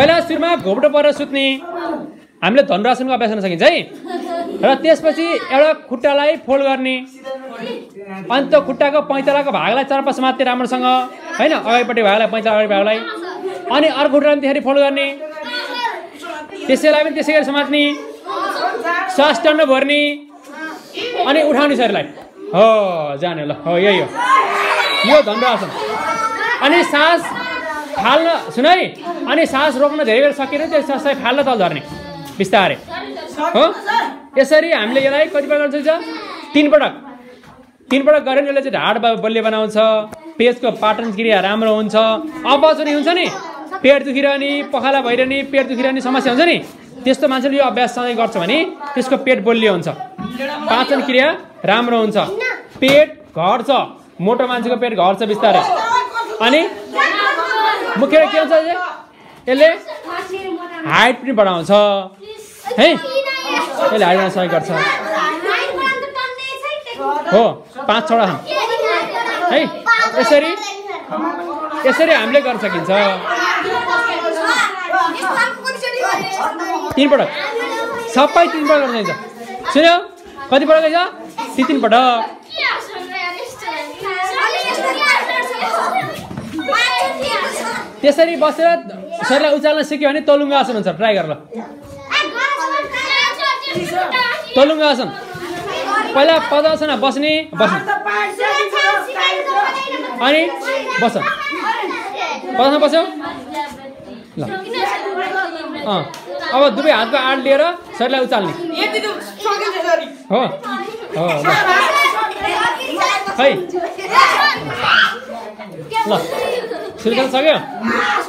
पहिला सुरुमा घोप्टो परेर सुत्ने। हामीले धनुरासनको अभ्यास गर्न सकिन्छ है? र त्यसपछि एउटा खुट्टालाई फोल्ड गर्ने। अनि त्यो खुट्टाको पैँतालाको भागलाई चर्पा समात्ने राम्रोसँग होइन? अगाडिपट्टि भागलाई पैँताला अगाडि भागलाई। अनि अर्को खुट्टालाई त्यसरी फोल्ड गर्ने। त्यसैलाई पनि त्यसै गरी समात्ने। सास टन्न भर्ने। अनि उठाउने शरीरलाई। हो जाने ल। हो यही हो। यो धनुरासन अनि सास फाल्न सुन है अनि सास रोक्न धेरै बेर सकेर त्यो सासलाई फाल्न तल झर्ने। बिस्तारै। हो? यसरी हामीले यसलाई कतिपय गर्न सक्छ तिन पटक। तिन पटक गऱ्यो भने यसले चाहिँ ढाड बलियो बनाउँछ। पेटको पाटन क्रिया राम्रो हुन्छ। अपचनी हुन्छ नि? पेट दुखिरहने पखाला भइरहने पेट दुखिरहने समस्या हुन्छ नि? त्यस्तो मान्छेले यो अभ्यास सधैँ गर्छ भने त्यसको पेट बलियो हुन्छ। पाचन क्रिया राम्रो हुन्छ। पेट घट्छ। मोटो मान्छेको पेट घट्छ बिस्तारै। अनि मुख्य के हुन्छ चाहिँ यसले हाइट पनि बढाउँछ। है? यसले हाइट बढाउन सहयोग गर्छ। हो पाँच छवटा है? यसरी यसरी हामीले गर्न सकिन्छ। तिन पटक सबै तिन पटक गर्न सकिन्छ। सुन्यो? कति पटक छ ती तिन त्यसरी बसेर शरीरलाई उचाल्न सिक्यो भने तलुङ्गा आसन हुन्छ। ट्राई गर ल। तलुङ्गा आसन। पहिला पद्मासनमा बस्ने बस्ने। अनि बस। पद्मा बस्यो। ल। अँ। अब दुवै हातको आड लिएर शरीरलाई उचाल्ने। हो। हो। ल। खै ल सुरु गर्न सक्यो